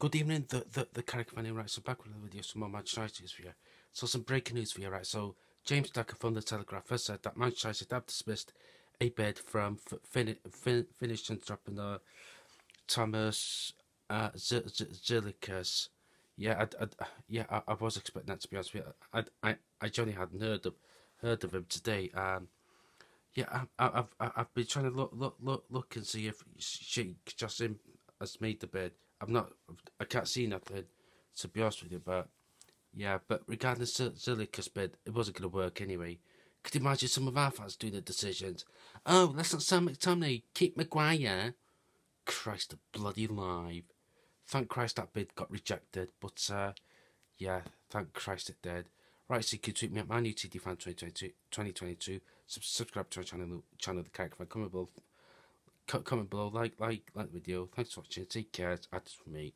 Good evening, the the the Carrick fan right. So back with another video, some more Manchester United for you. So some breaking news for you, right? So James Ducker from the Telegraph has said that Manchester have dismissed a bid from fin fin dropping the Thomas uh, Ziliacus. Yeah, I, I, yeah, I, I, was expecting that to be honest with you. I, I, I genuinely hadn't heard of heard of him today. Um, yeah, I, I, I've I've been trying to look look look look and see if she just has made the bid. I'm not, I can't see nothing, to be honest with you, but yeah, but regarding the Ziliacus bid, it wasn't going to work anyway. Could you imagine some of our fans doing the decisions? Oh, let's not Sam McTominay, keep Maguire. Christ, the bloody live. Thank Christ that bid got rejected, but uh, yeah, thank Christ it did. Right, so you can tweet me at ManUTD 2022, 2022. Subscribe to our channel, channel The Carrick Fan. Comment below, comment below, like, like, like the video. Thanks for watching. Take care. That's for me.